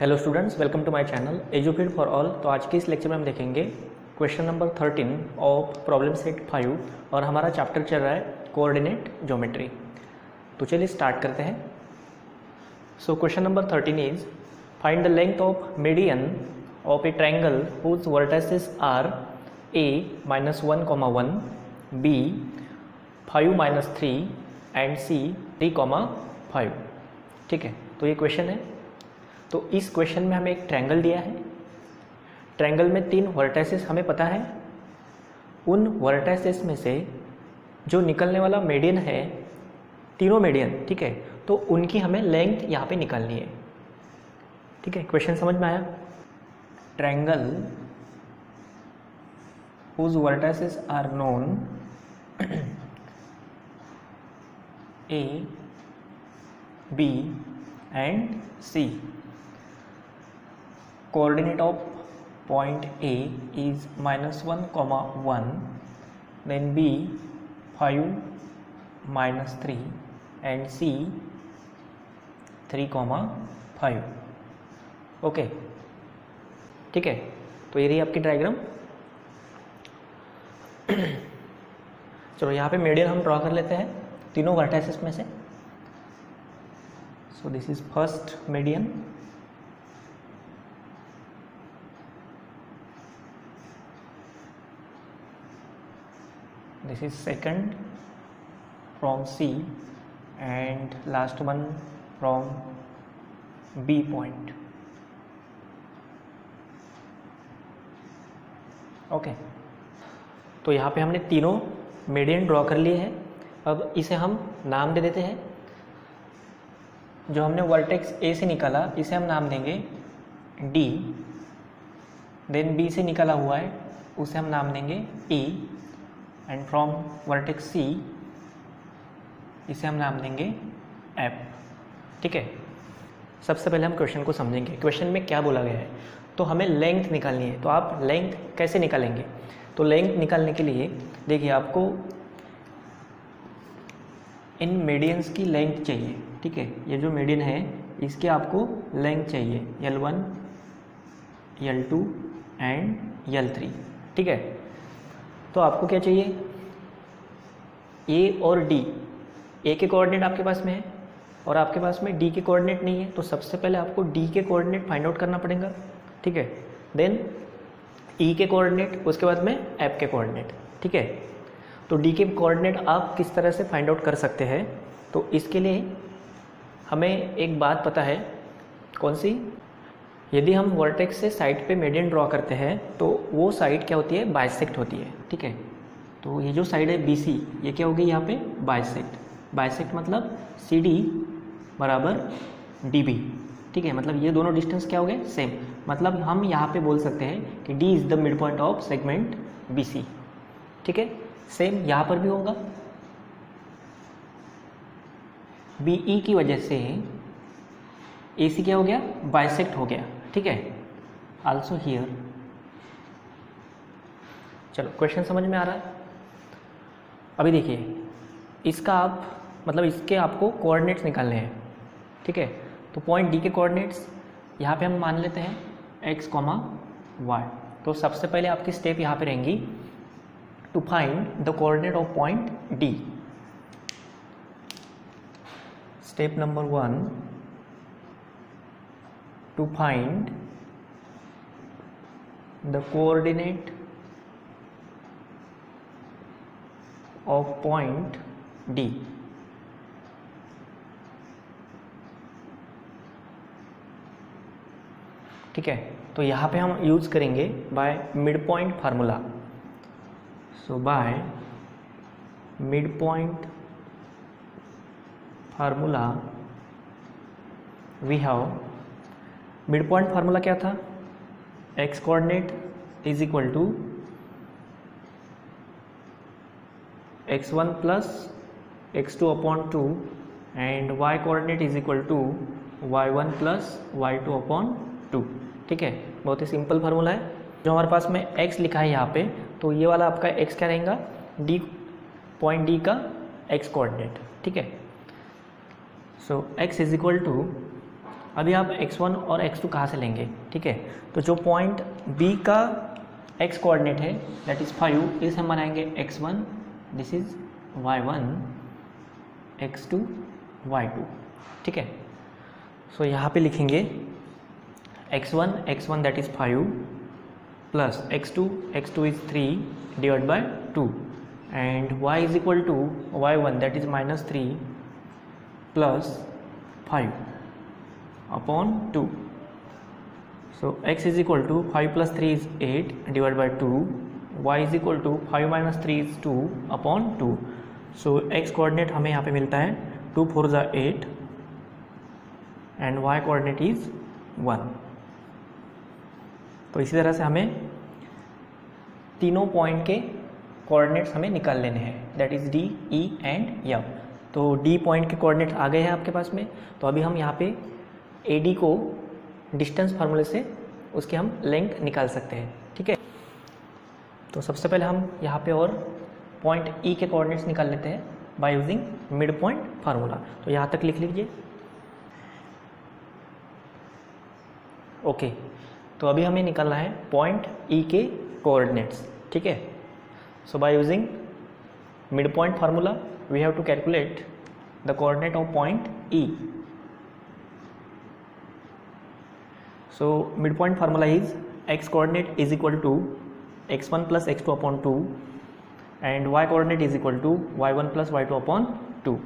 Hello students welcome to my channel educate for all तो आज के इस लेक्चर में हम देखेंगे question number thirteen of problem set five और हमारा चैप्टर चल रहा है कोऑर्डिनेट ज्योमेट्री तो चलिए स्टार्ट करते हैं. So question number thirteen is find the length of median of a triangle whose vertices are A minus one comma one B five minus three and C three comma five ठीक है? तो ये question है. तो इस question में हमें एक ट्रायंगल दिया है। ट्रायंगल में तीन वर्टाइसेस हमें पता है। उन वर्टाइसेस में से जो निकलने वाला मेडियन है तीनों मेडियन ठीक है? तो उनकी हमें लेंथ यहाँ पे निकालनी है। ठीक है? क्वेश्चन समझ में आया? Triangle whose vertices are known A, B and C. Coordinate of point A is minus 1 comma 1 then B 5 minus 3 and C 3 comma 5 okay ठीक है? तो ये रही आपकी डायग्राम चलो, यहाँ पे मीडियन हम ड्रॉ कर लेते हैं तीनों वर्टाइसेस में से. So this is first median this is second from C and last one from B point. Okay okay. तो यहाँ पे हमने तीनों मीडियन ड्रॉ कर लिए हैं। अब इसे हम नाम दे देते हैं। जो हमने वर्टेक्स ए से निकाला, इसे हम नाम देंगे डी देन बी से निकाला हुआ है, उसे हम नाम देंगे E and from vertex C इसे हम नाम देंगे एफ़ ठीक है? सबसे पहले हम क्वेश्चन को समझेंगे। क्वेश्चन में क्या बोला गया है? तो हमें लेंथ निकालनी है। तो आप लेंथ कैसे निकालेंगे? तो लेंथ निकालने के लिए, देखिए आपको इन मीडियंस की लेंथ चाहिए। ठीक है? ये जो मीडियन है, इसके आपको लेंथ चाहिए। L one L two and L three ठीक है? तो आपको क्या चाहिए? ए और डी ए के कोऑर्डिनेट आपके पास में है और आपके पास में डी के कोऑर्डिनेट नहीं है तो सबसे पहले आपको डी के कोऑर्डिनेट फाइंड आउट करना पड़ेगा, ठीक है? देन ई के कोऑर्डिनेट उसके बाद में एप के कोऑर्डिनेट ठीक है? तो डी के कोऑर्डिनेट आप किस तरह से फाइंड आउट कर सकते हैं? तो इसके लिए हमें एक बात पता है, कौन सी? यदि हम वर्टेक्स से साइड पे मेडियन ड्रॉ करते हैं तो वो साइड क्या होती है? बाइसेक्ट होती है, ठीक है? तो ये जो साइड है बी सी ये क्या होगी यहाँ पे? बाइसेक्ट बाइसेक्ट मतलब सी डी बराबर डी बी ठीक है? मतलब ये दोनों डिस्टेंस क्या हो गए? सेम मतलब हम यहाँ पे बोल सकते हैं कि D is the mid point of segment B C ठीक है? सेम यहाँ पर भी होगा। बी ई की वजह से ए सी क्या हो गया? बाइसेक्ट हो गया। ठीक है? आल्सो हियर चलो क्वेश्चन समझ में आ रहा है? अभी देखिए, इसका आप मतलब इसके आपको कोऑर्डिनेट्स निकालने हैं, ठीक है? तो पॉइंट डी के कोऑर्डिनेट्स यहाँ पे हम मान लेते हैं एक्स कॉमा वाई तो सबसे पहले आपकी स्टेप यहाँ पे रहेंगी to find the coordinate of point D step number one to find the coordinate of point D ठीक है? तो यहाँ पे हम यूज़ करेंगे by mid point formula so by mid point formula we have mid point formula क्या था? X coordinate is equal to x one plus x two upon two and y coordinate is equal to y one plus y two upon two ठीक है? बहुत ही simple formula है। जो हमारे पास में x लिखा है यहाँ पे तो ये वाला आपका x क्या रहेगा? D पॉइंट d का x कोऑर्डिनेट ठीक है? So so, x is equal to अभी आप x1 और x2 कहाँ से लेंगे? ठीक है? तो जो पॉइंट B का x कोऑर्डिनेट है दैट इज़ फाइव इसे हम बनाएँगे x1 this is y1 x2 y2 ठीक है? सो यहाँ पे लिखेंगे x1 x1 that is five plus x2 x2 is three divide by two and y is equal to y one that is minus three plus five upon 2 so, x is equal to 5 plus 3 is 8 divided by 2 y is equal to 5 minus 3 is 2 upon 2 so, x coordinate हमें यहाँ पे मिलता है 2 four ज़ा eight and y coordinate is 1 तो इसी तरह से हमें तीनों पॉइंट के कोऑर्डिनेट्स हमें निकाल लेने हैं। That is D E and M तो डी पॉइंट के कोऑर्डिनेट आ गए हैं आपके पास में। तो अभी हम यहाँ पे ए डी को डिस्टेंस फार्मूले से उसके हम लेंथ निकाल सकते हैं, ठीक है? तो सबसे पहले हम यहाँ पे और पॉइंट ई e के कोऑर्डिनेट्स निकाल लेते हैं by using mid point formula तो यहाँ तक लिख लीजिए। ओके तो अभी हमें निकालना है पॉइंट ई e के कोऑर्डिनेट्स ठीक है? So by using mid point formula we have to calculate the coordinate of point E So midpoint formula is x coordinate is equal to x1 plus x2 upon 2 and y coordinate is equal to y1 plus y2 upon 2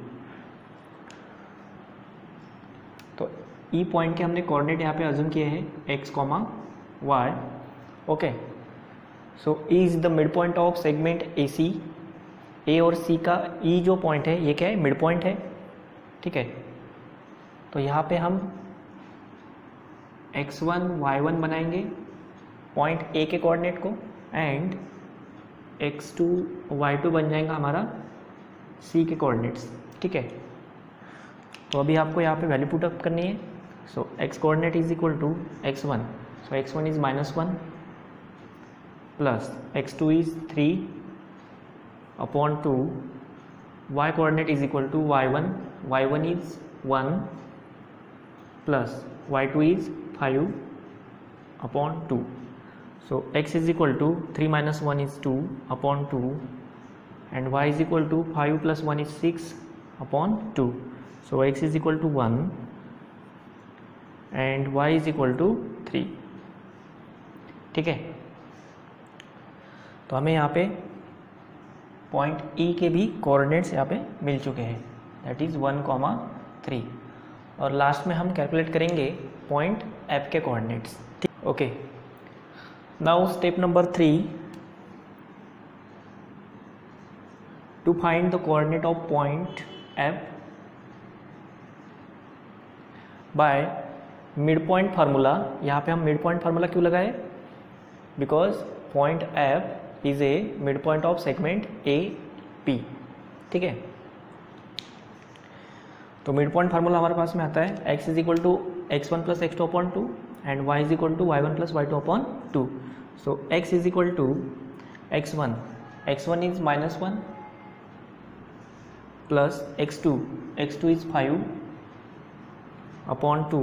तो ई e point के हमने coordinate यहाँ पे assume किए हैं x comma Y okay so E is the mid point of segment A C A और C का ई e जो पॉइंट है ये क्या है मिड पॉइंट है ठीक है तो यहाँ पे हम एक्स वन वाई वन बनाएँगे। पॉइंट ए के कोऑर्डिनेट को and x two y two बन जाएगा हमारा सी के कोऑर्डिनेट्स ठीक है? तो अभी आपको यहाँ पे वैल्यू पुट अप करनी है। So x coordinate is equal to x one so x one is minus one plus x two is three upon two y coordinate is equal to y1 y1 is 1 plus y2 is five upon two. So x is equal to three minus one is two upon two and y is equal to five plus one is six upon two so x is equal to one and y is equal to three ठीक है? तो हमें यहाँ पे point E e के भी coordinates यहाँ पे मिल चुके हैं। That is one comma three और लास्ट में हम कैलकुलेट करेंगे पॉइंट एफ़ के coordinates okay now step number three to find the coordinate of point F by mid point formula यहाँ पे हम मिड पॉइंट फार्मूला क्यों लगाए? Because point F is a mid point of segment A P ठीक है? तो mid point formula हमारे पास में आता है, x is equal to x1 plus x2 upon 2 and y is equal to y1 plus y2 upon 2 so x is equal to x1 x1 is minus 1 plus x2 x2 is 5 upon 2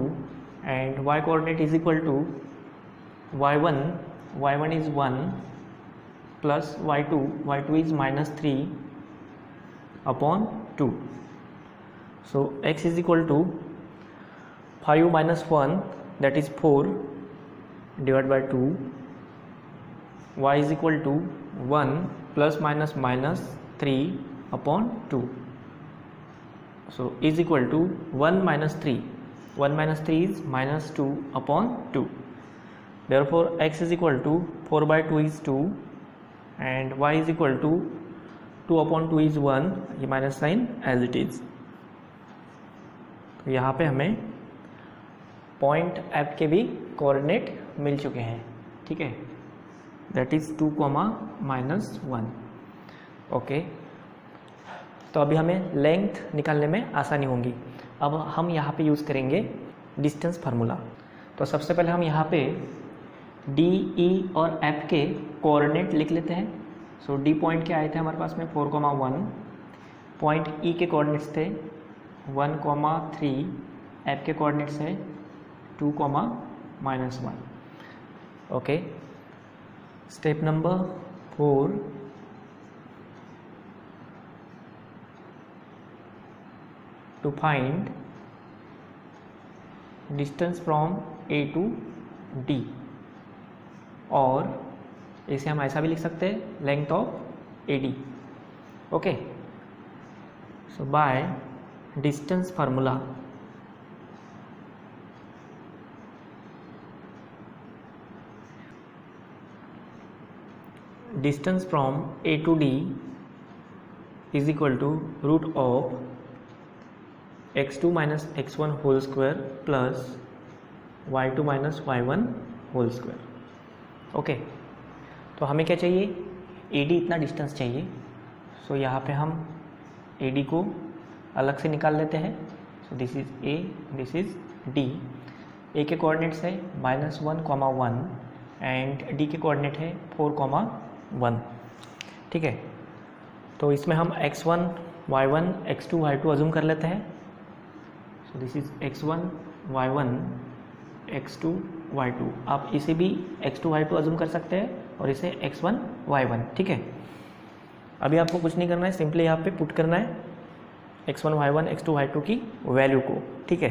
and y coordinate is equal to y1 y1 is 1 plus y2 y2 is minus 3 upon 2 so x is equal to 5 minus 1 that is 4 divided by 2 y is equal to 1 plus minus minus 3 upon 2 so is equal to 1 minus 3 1 minus 3 is minus 2 upon 2 therefore x is equal to 4 by 2 is 2 and y is equal to 2 upon 2 is 1 ये minus sign as it is तो यहाँ पे हमें point F के भी coordinate मिल चुके हैं, ठीक है? That is two comma minus one okay तो अभी हमें लेंथ निकालने में आसानी होगी। अब हम यहाँ पे यूज़ करेंगे डिस्टेंस फार्मूला तो सबसे पहले हम यहाँ पे डी ई e और एफ़ के कोऑर्डिनेट लिख लेते हैं। सो डी पॉइंट के आए थे हमारे पास में? Four comma one point E के कोऑर्डिनेट्स थे। वन कॉमा थ्री एफ़ के कोऑर्डिनेट्स है। Two comma minus one okay step number four to find distance from A to D. और इसे हम ऐसा भी लिख सकते हैं length of A D okay so by distance formula distance from A to D is equal to root of x two minus x one whole square plus y two minus y one whole square okay तो हमें क्या चाहिए? A D इतना distance चाहिए। सो so, यहाँ पे हम A D को अलग से निकाल लेते हैं। So this is A this is D A के कोऑर्डिनेट्स है minus one comma one and D के कोऑर्डिनेट है फोर कॉमा वन। ठीक है? तो इसमें हम x one y one x two y two assume कर लेते हैं। So this is x one y one x two y two आप इसे भी x two y two assume कर सकते हैं और इसे एक्स वन वाई वन ठीक है? अभी आपको कुछ नहीं करना है सिंपली यहाँ पे पुट करना है x one y one x two y two की वैल्यू को। ठीक है?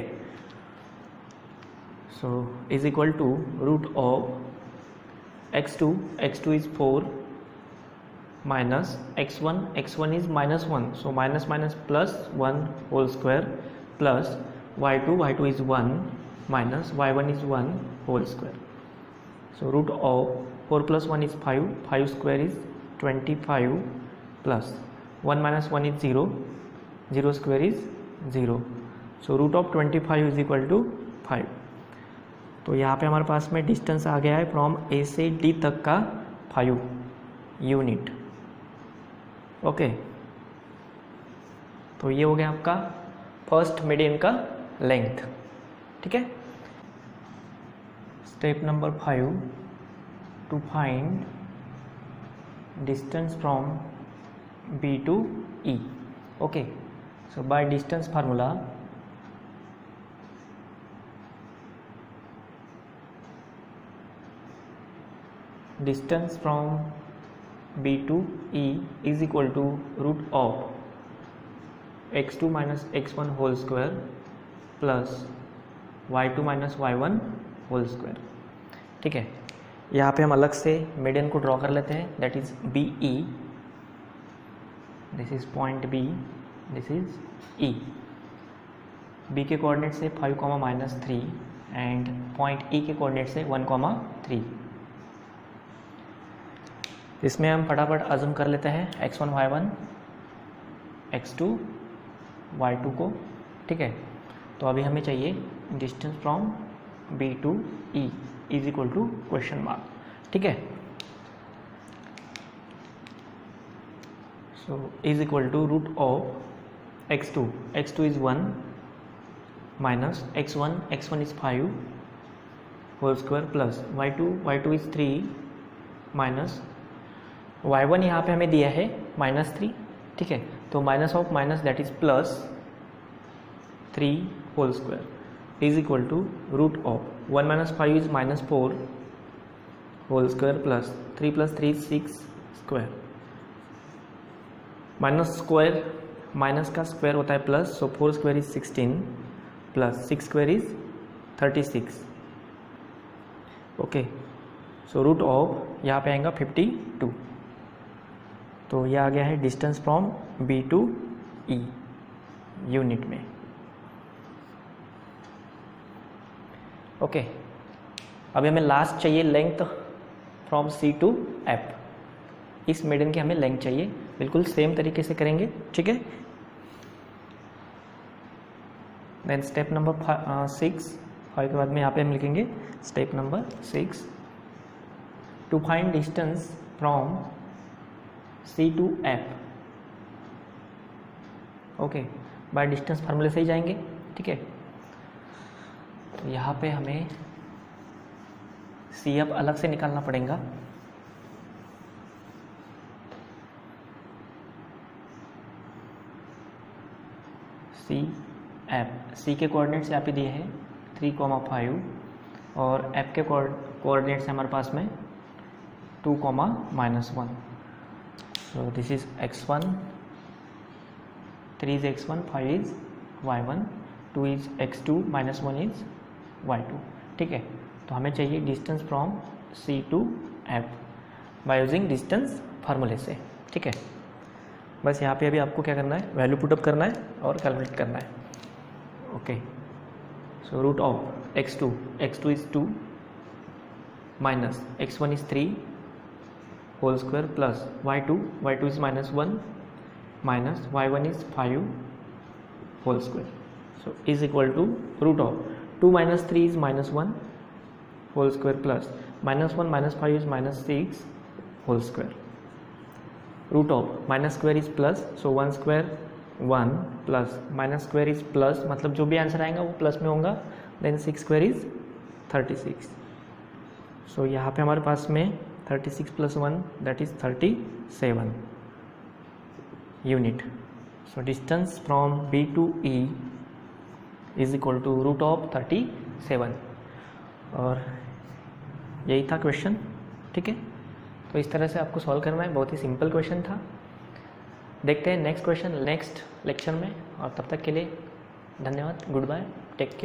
So is equal to root of x two x two is four one x one is minus one so minus minus plus one whole square plus y2 y2 is 1 minus y1 is 1 whole square so root of 4 plus 1 is 5 5 square is 25 plus 1 minus 1 is 0 0 square is 0 so root of 25 is equal to 5 तो यहाँ पे हमारे पास में distance आ गया है from ए से D तक का 5 यूनिट ओके तो ये हो गया आपका फ़र्स्ट मीडियन का लेंथ ठीक है? Step number five to find distance from B to E okay so by distance formula distance from B to E is equal to root of x two minus x one whole square plus y two minus y one whole square ठीक है? यहाँ पे हम अलग से median को draw कर लेते हैं. That is B E this is point B this is E B के कोऑर्डिनेट से five comma minus three and point E के कोऑर्डिनेट से वन कॉमा थ्री इसमें हम फटाफट अजूम कर लेते हैं x one y one x two y two को, ठीक है? तो अभी हमें चाहिए distance from B to E is equal to question mark ठीक है? So is equal to root of x two x two is one minus x one x one is five whole square plus y two y two is three minus y one यहाँ पर हमें दिया है minus three ठीक है? तो minus of minus that is plus three whole square is equal to root of one minus five is minus four whole square plus three plus three six square minus square minus का square होता है plus so four square is sixteen plus six square is thirty six okay so root of यहाँ पे आएगा fifty to तो ये आ गया है distance from B to E unit में। ओके अभी हमें लास्ट चाहिए length from C to F इस मेडन की हमें लेंथ चाहिए। बिल्कुल सेम तरीके से करेंगे, ठीक है? Then step number six five के बाद में यहाँ पे हम लिखेंगे। Step number six to find distance from C to F okay by distance फार्मूले से ही जाएँगे, ठीक है? तो यहाँ पे हमें सी एफ़ अलग से निकालना पड़ेगा। सी एफ़ सी के कोऑर्डिनेट्स यहाँ पे दिए हैं थ्री कॉमा फाइव और एफ़ के कोऑर्डिनेट्स हमारे पास में two comma minus one one three is x one five is y one two is x two minus one is y two ठीक है? तो हमें चाहिए distance from C to F by using distance फार्मूले से। ठीक है? बस यहाँ पे अभी आपको क्या करना है? वैल्यू पुटअप करना है और कैलकुलेट करना है। Okay so root of x two x two is two minus x one is three whole square plus y two y two is minus one minus y one is five whole square so is equal to root of two minus three is minus one whole square plus minus one minus five is minus six whole square root of minus square is plus so one square one plus minus square is plus मतलब जो भी answer आएगा वो plus में होगा then six square is thirty six so यहाँ पे हमारे पास में 36 plus one that is 37 unit so distance from B to E is equal to root of thirty seven और यही था क्वेश्चन ठीक है? तो इस तरह से आपको सॉल्व करना है। बहुत ही सिंपल क्वेश्चन था। देखते हैं नेक्स्ट क्वेश्चन नेक्स्ट लेक्चर में। और तब तक के लिए धन्यवाद। Good bye take care